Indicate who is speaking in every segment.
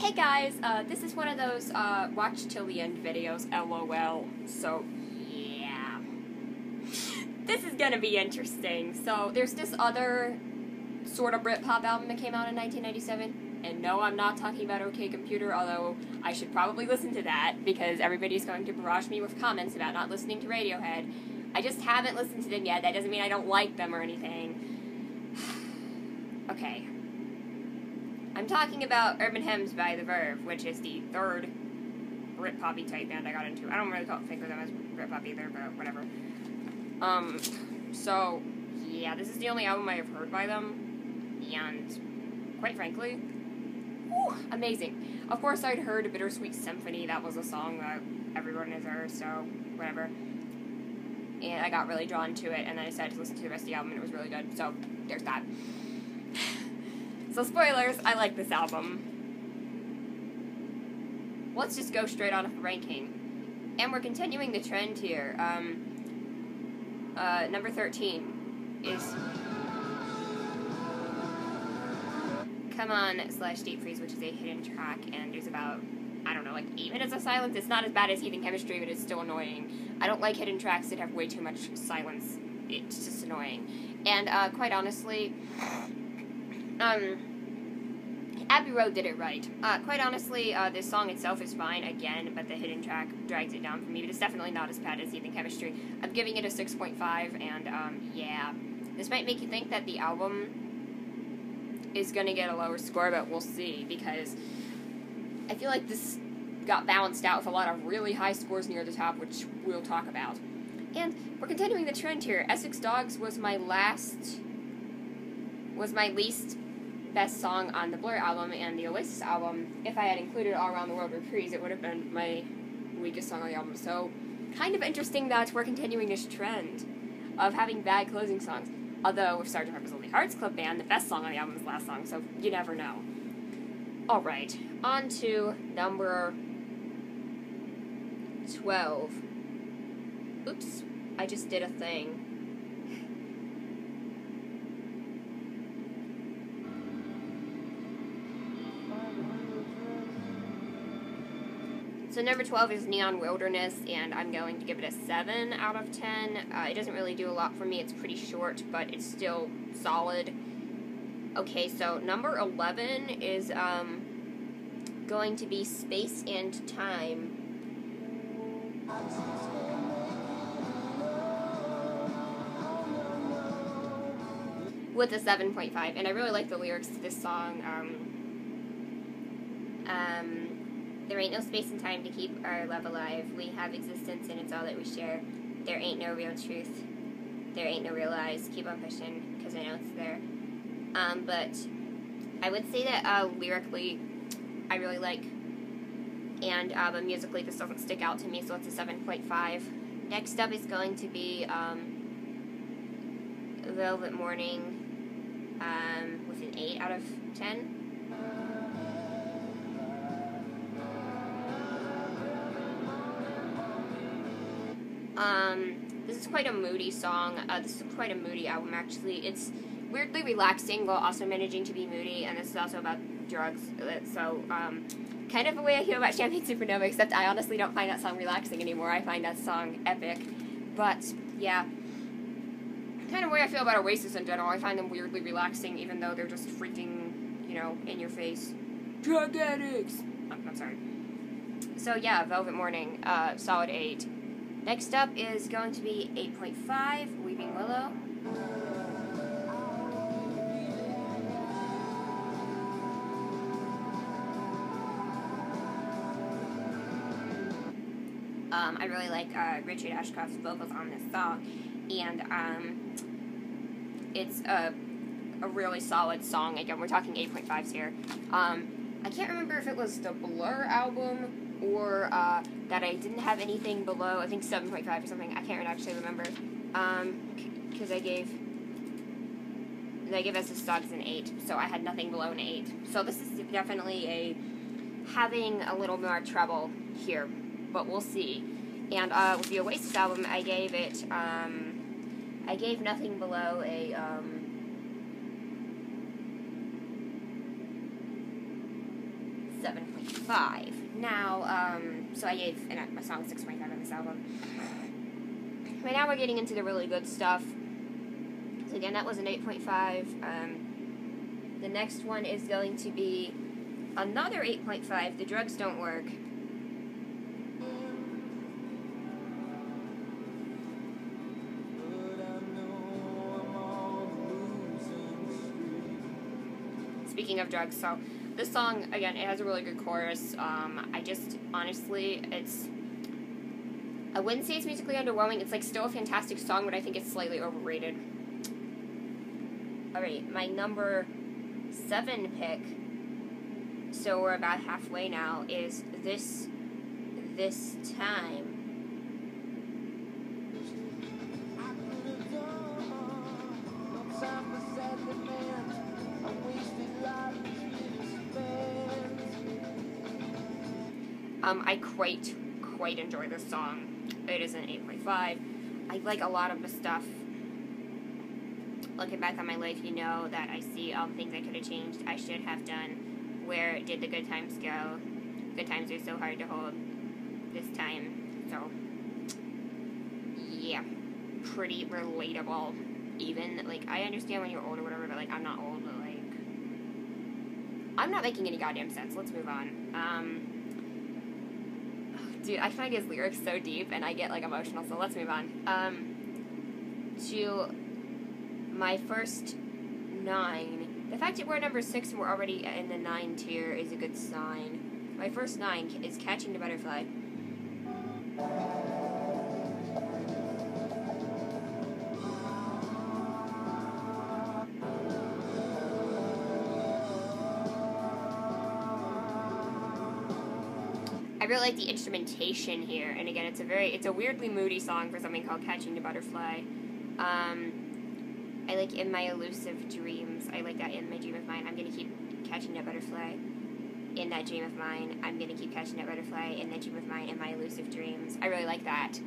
Speaker 1: Hey guys, uh, this is one of those uh, watch till the end videos, lol. So, yeah. this is gonna be interesting. So, there's this other sort of Britpop album that came out in 1997. And no, I'm not talking about OK Computer, although I should probably listen to that because everybody's going to barrage me with comments about not listening to Radiohead. I just haven't listened to them yet. That doesn't mean I don't like them or anything. okay, I'm talking about Urban Hymns by The Verve, which is the third Britpoppy type band I got into. I don't really think of them as Britpop either, but whatever. Um, so yeah, this is the only album I have heard by them, and quite frankly, whew, amazing. Of course, I'd heard Bittersweet Symphony. That was a song that everyone has heard, so whatever. And I got really drawn to it, and then I decided to listen to the rest of the album, and it was really good. So there's that. So, spoilers, I like this album. Let's just go straight on with ranking. And we're continuing the trend here. Um, uh, number 13 is Come On slash Deep Freeze, which is a hidden track, and there's about, I don't know, like 8 minutes of silence. It's not as bad as Heathen Chemistry, but it's still annoying. I don't like hidden tracks that have way too much silence. It's just annoying. And, uh, quite honestly, um, Abbey Road did it right. Uh, quite honestly, uh, this song itself is fine, again, but the hidden track drags it down for me, but it's definitely not as bad as Heathen Chemistry. I'm giving it a 6.5, and, um, yeah. This might make you think that the album is gonna get a lower score, but we'll see, because I feel like this got balanced out with a lot of really high scores near the top, which we'll talk about. And we're continuing the trend here. Essex Dogs was my last, was my least best song on the Blur album and the Oasis album. If I had included All Around the World Reprise, it would have been my weakest song on the album. So, kind of interesting that we're continuing this trend of having bad closing songs. Although, with Sgt. Pepper's Lonely Hearts Club Band, the best song on the album is the last song, so you never know. Alright, on to number 12. Oops, I just did a thing. So number 12 is Neon Wilderness, and I'm going to give it a 7 out of 10. Uh, it doesn't really do a lot for me. It's pretty short, but it's still solid. Okay, so number 11 is um, going to be Space and Time. With a 7.5, and I really like the lyrics to this song. Um, um, there ain't no space and time to keep our love alive. We have existence and it's all that we share. There ain't no real truth. There ain't no real lies. Keep on pushing because I know it's there. Um, but I would say that uh, lyrically, I really like, and uh, but musically, this doesn't stick out to me, so it's a 7.5. Next up is going to be um, Velvet Morning um, with an 8 out of 10. Um, this is quite a moody song. Uh, this is quite a moody album, actually. It's weirdly relaxing while also managing to be moody, and this is also about drugs. So, um, kind of the way I feel about Champagne Supernova, except I honestly don't find that song relaxing anymore. I find that song epic. But, yeah. Kind of way I feel about Oasis in general. I find them weirdly relaxing, even though they're just freaking, you know, in your face. Drug addicts! Oh, I'm sorry. So, yeah, Velvet Morning, uh, solid 8. Next up is going to be 8.5, Weeping Willow. Um, I really like uh, Richard Ashcroft's vocals on this song, and um, it's a, a really solid song. Again, we're talking 8.5s here. Um, I can't remember if it was the Blur album or uh, that I didn't have anything below, I think 7.5 or something. I can't actually remember. Because um, I gave. I gave Essex Dogs an 8, so I had nothing below an 8. So this is definitely a having a little more trouble here, but we'll see. And uh, with the Oasis album, I gave it, um, I gave nothing below a, um, 7.5. Now, um, so I gave a song 6.5 on this album. Right now we're getting into the really good stuff. So again, that was an 8.5. Um, the next one is going to be another 8.5. The drugs don't work. Speaking of drugs, so this song again, it has a really good chorus. Um, I just honestly, it's I wouldn't say it's musically underwhelming. It's like still a fantastic song, but I think it's slightly overrated. Alright, my number seven pick, so we're about halfway now, is this this time. Um, I quite, quite enjoy this song. It is an 8.5. I like a lot of the stuff. Looking back on my life, you know that I see all the things I could have changed, I should have done. Where did the good times go? Good times are so hard to hold this time. So, yeah, pretty relatable. Even, like, I understand when you're old or whatever, but, like, I'm not old, but, like, I'm not making any goddamn sense. Let's move on. Um, dude, I find his lyrics so deep and I get like emotional, so let's move on. Um, to my first nine. The fact that we're number six and we're already in the nine tier is a good sign. My first nine is Catching the Butterfly. Really like the instrumentation here, and again, it's a very it's a weirdly moody song for something called "Catching the Butterfly." Um, I like "In My Elusive Dreams." I like that in my dream of mine. I'm gonna keep catching that butterfly in that dream of mine. I'm gonna keep catching that butterfly in that dream of mine in my elusive dreams. I really like that.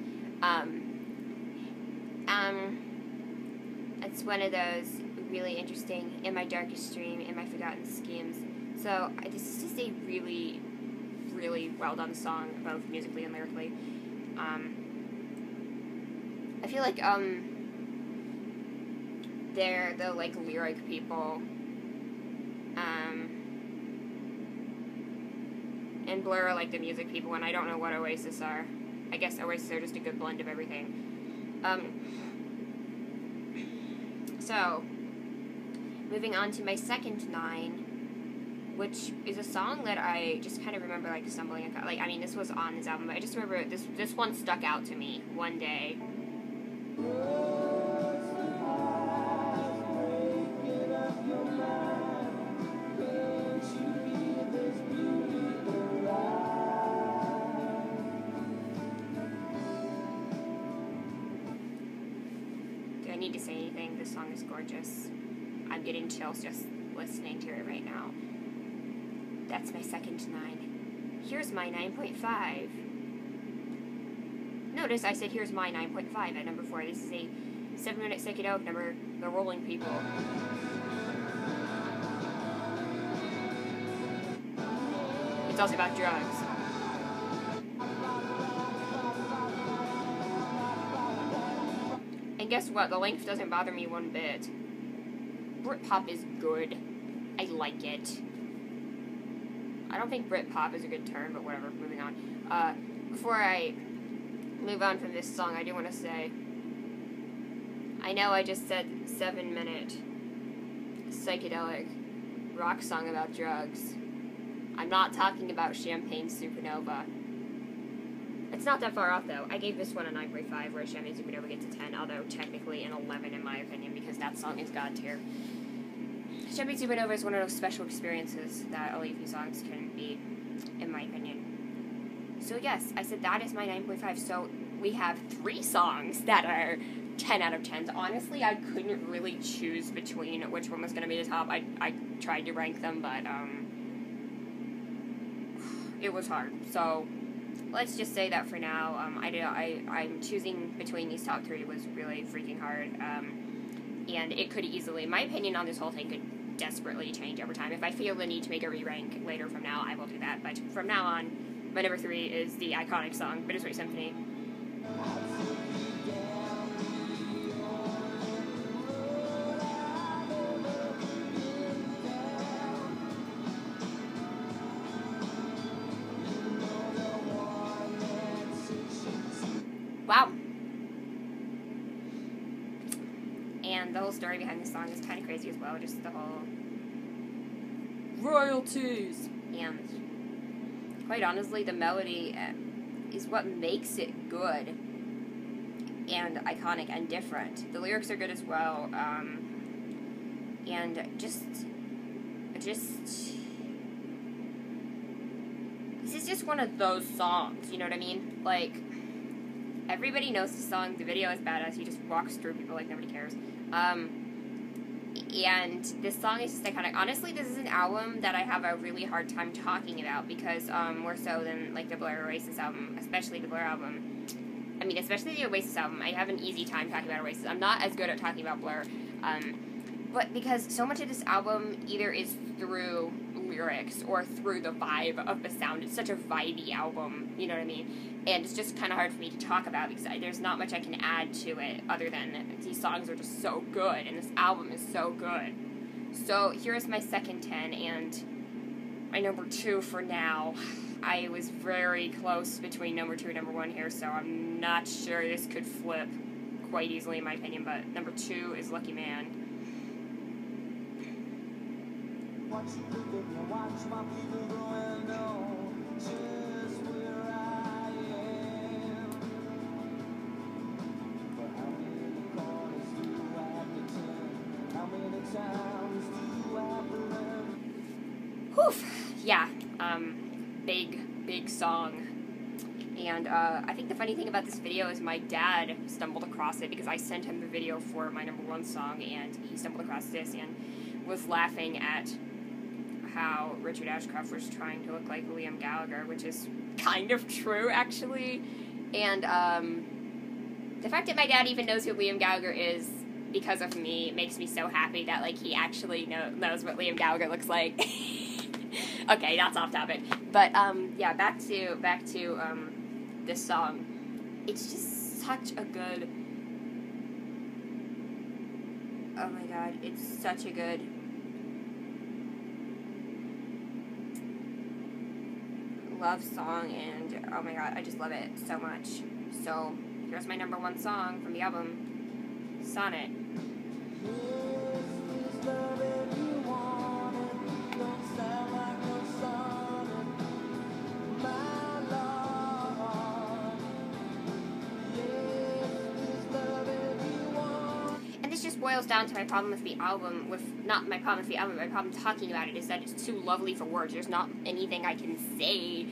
Speaker 1: Um, um, it's one of those really interesting in my darkest dream, in my forgotten schemes. So this is just a really really well done song, both musically and lyrically. Um, I feel like um, they're the like lyric people. Um, and Blur are like the music people, and I don't know what Oasis are. I guess Oasis are just a good blend of everything. Um, so, moving on to my second nine which is a song that I just kind of remember like stumbling across. Like I mean, this was on this album, but I just remember this this one stuck out to me one day. Do I need to say anything? This song is gorgeous. I'm getting chills just listening to it right now. That's my second 9. Here's my 9.5. Notice I said here's my 9.5 at number 4. This is a 7 minute psychedelic number, The Rolling People. It's also about drugs. And guess what? The length doesn't bother me one bit. Britpop is good. I like it. I don't think Britpop is a good term, but whatever. Moving on. Uh, before I move on from this song, I do want to say I know I just said seven minute psychedelic rock song about drugs. I'm not talking about Champagne Supernova. It's not that far off though. I gave this one a 9.5 where Champagne Supernova gets a 10, although technically an 11 in my opinion because that song is God tier. Champagne Supernova is one of those special experiences that only a few songs can be, in my opinion. So yes, I said that is my 9.5. So we have three songs that are 10 out of 10s. Honestly, I couldn't really choose between which one was going to be the top. I, I tried to rank them, but um, it was hard. So let's just say that for now, um, I, I, I'm choosing between these top three was really freaking hard. Um, and it could easily, my opinion on this whole thing could desperately change over time. If I feel the need to make a re rank later from now, I will do that. But from now on, my number three is the iconic song, Bittersweet Symphony. Wow. And the whole story behind this song is kind of crazy as well. Just the whole royalties. And quite honestly, the melody uh, is what makes it good and iconic and different. The lyrics are good as well. Um, and just, just, this is just one of those songs. You know what I mean? Like everybody knows the song. The video is badass. He just walks through people like nobody cares. Um, and this song is just iconic. Honestly, this is an album that I have a really hard time talking about because um, more so than like the Blur Oasis album, especially the Blur album. I mean, especially the Oasis album. I have an easy time talking about Oasis. I'm not as good at talking about Blur, um, but because so much of this album either is through lyrics or through the vibe of the sound. It's such a vibey album, you know what I mean? And it's just kind of hard for me to talk about because I, there's not much I can add to it other than these songs are just so good and this album is so good. So here's my second 10 and my number two for now. I was very close between number two and number one here, so I'm not sure this could flip quite easily in my opinion, but number two is Lucky Man. Watch my just where I am. How many times do have to run? Whew. Yeah. Um, big, big song. And uh, I think the funny thing about this video is my dad stumbled across it because I sent him the video for my number one song, and he stumbled across this and was laughing at how Richard Ashcroft was trying to look like Liam Gallagher, which is kind of true, actually. And um, the fact that my dad even knows who Liam Gallagher is because of me makes me so happy that like he actually know, knows what Liam Gallagher looks like. okay, that's off topic. But um, yeah, back to back to um, this song. It's just such a good. Oh my god, it's such a good love song, and oh my god, I just love it so much. So, here's my number one song from the album Sonnet. Boils down to my problem with the album, with not my problem with the album, my problem talking about it is that it's too lovely for words. There's not anything I can say.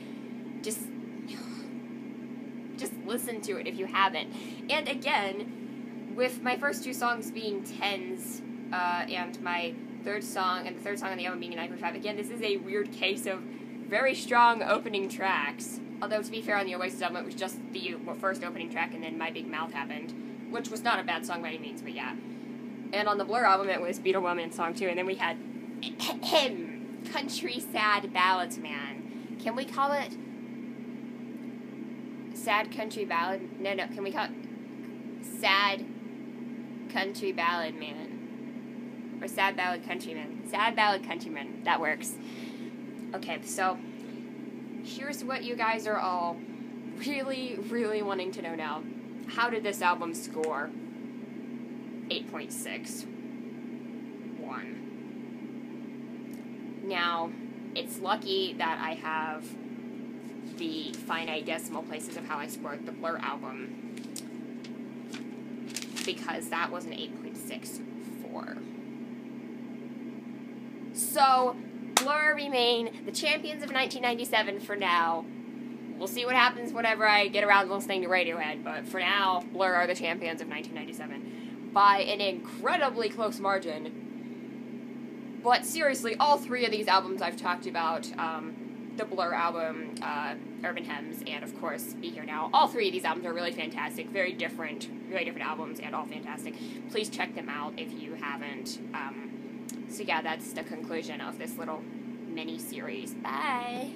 Speaker 1: Just, just listen to it if you haven't. And again, with my first two songs being tens, uh, and my third song and the third song on the album being a 9.5, again, this is a weird case of very strong opening tracks. Although, to be fair, on the Oasis album, it was just the first opening track, and then My Big Mouth happened, which was not a bad song by any means, but yeah. And on the Blur album, it was Beetlebum song too. And then we had him, Country Sad Ballads Man. Can we call it Sad Country Ballad? No, no. Can we call it Sad Country Ballad Man? Or Sad Ballad Countryman? Sad Ballad Countryman. That works. Okay, so here's what you guys are all really, really wanting to know now. How did this album score? 8.6. 1. Now, it's lucky that I have the finite decimal places of how I scored the Blur album because that was an 8.64. So, Blur remain the champions of 1997 for now. We'll see what happens whenever I get around listening to Radiohead, but for now, Blur are the champions of 1997 by an incredibly close margin. But seriously, all three of these albums I've talked about, um, the Blur album, uh, Urban Hymns, and of course Be Here Now. All three of these albums are really fantastic, very different, very different albums, and all fantastic. Please check them out if you haven't. Um, So yeah, that's the conclusion of this little mini series. Bye.